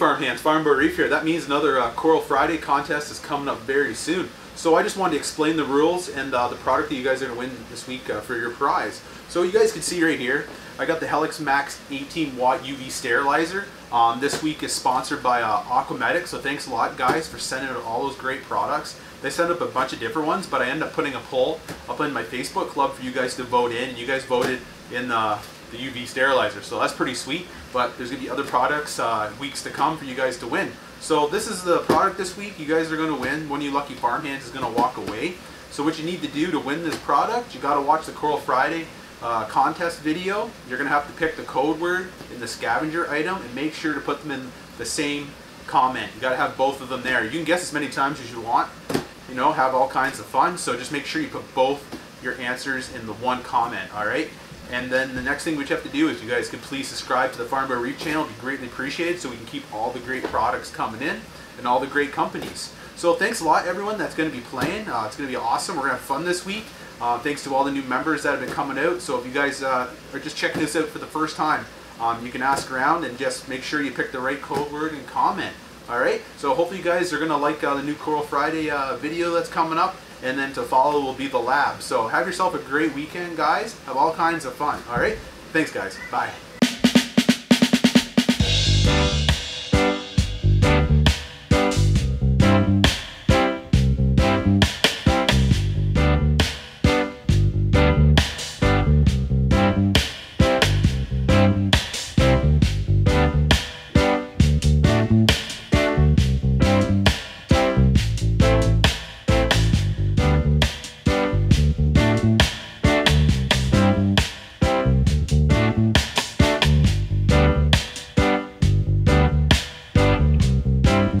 fans, Farm Boy Reef here. That means another uh, Coral Friday contest is coming up very soon. So I just wanted to explain the rules and uh, the product that you guys are going to win this week uh, for your prize. So you guys can see right here, I got the Helix Max 18 watt UV sterilizer. Um, this week is sponsored by uh, Aquamedic, so thanks a lot guys for sending out all those great products. They sent up a bunch of different ones, but I ended up putting a poll up in my Facebook club for you guys to vote in, you guys voted in the, the UV sterilizer, so that's pretty sweet. But there's going to be other products uh, weeks to come for you guys to win. So this is the product this week. You guys are going to win. One of you lucky farmhands is going to walk away. So what you need to do to win this product, you got to watch the Coral Friday uh, contest video. You're going to have to pick the code word in the scavenger item and make sure to put them in the same comment. You got to have both of them there. You can guess as many times as you want. You know, have all kinds of fun. So just make sure you put both your answers in the one comment. All right. And then the next thing we have to do is you guys could please subscribe to the Farm Boy Reef channel. It'd be greatly appreciated so we can keep all the great products coming in and all the great companies. So thanks a lot everyone that's going to be playing. Uh, it's going to be awesome. We're going to have fun this week. Uh, thanks to all the new members that have been coming out. So if you guys uh, are just checking this out for the first time, um, you can ask around and just make sure you pick the right code word and comment. Alright, so hopefully you guys are going to like uh, the new Coral Friday uh, video that's coming up and then to follow will be the lab. So have yourself a great weekend, guys. Have all kinds of fun. All right? Thanks, guys. Bye.